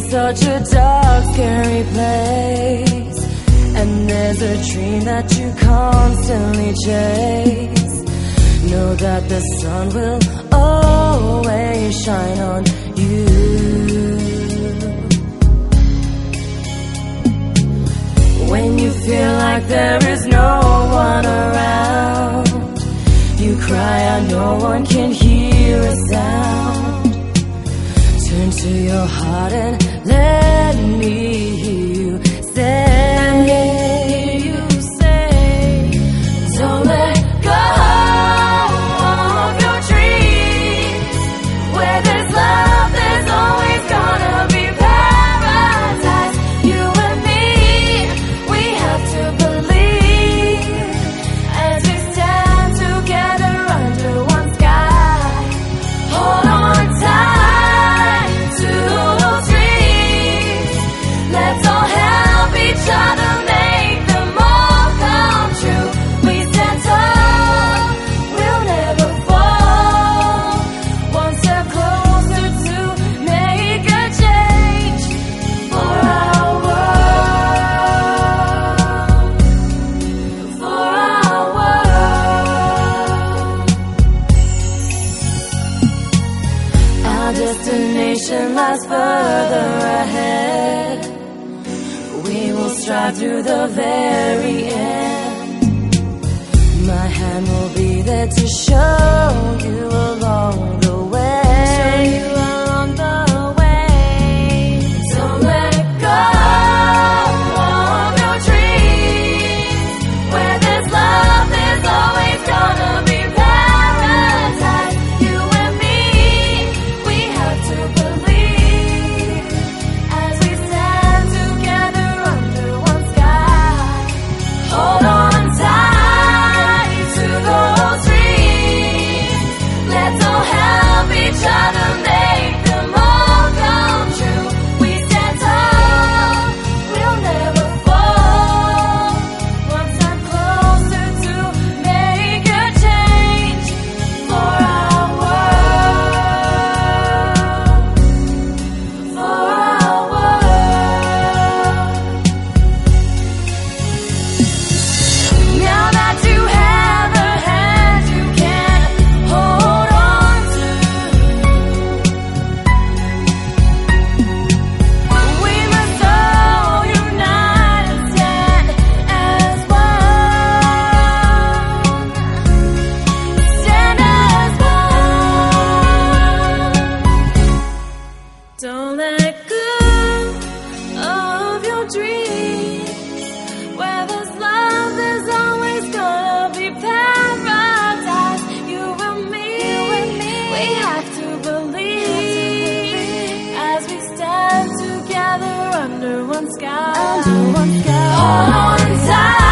such a dark, scary place. And there's a dream that you constantly chase. Know that the sun will always shine on you. When you feel like there is no one around, you cry out, no one can hear into your heart and let me hear you say lies further ahead. We will strive through the very end. My hand will be there to show you along the way. Under one sky. Under one sky. All on time.